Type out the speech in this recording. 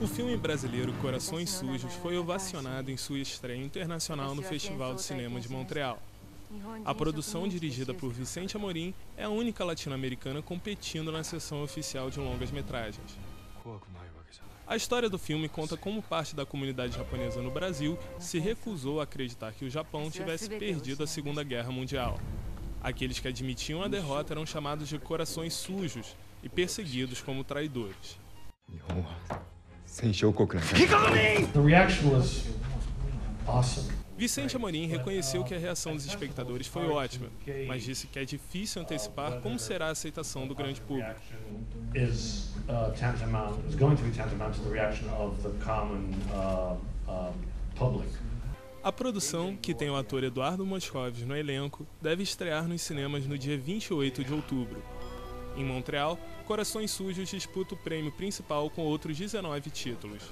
O filme brasileiro Corações Sujos foi ovacionado em sua estreia internacional no Festival de Cinema de Montreal. A produção, dirigida por Vicente Amorim, é a única latino-americana competindo na sessão oficial de longas-metragens. A história do filme conta como parte da comunidade japonesa no Brasil se recusou a acreditar que o Japão tivesse perdido a Segunda Guerra Mundial. Aqueles que admitiam a derrota eram chamados de corações sujos e perseguidos como traidores. The reaction was awesome. Vicente Amorim reconheceu que a reação dos espectadores foi ótima, mas disse que é difícil antecipar como será a aceitação do grande público. Uh, uh, uh. A produção, que tem o ator Eduardo Moscovis no elenco, deve estrear nos cinemas no dia 28 de outubro. Em Montreal, Corações Sujos disputa o prêmio principal com outros 19 títulos.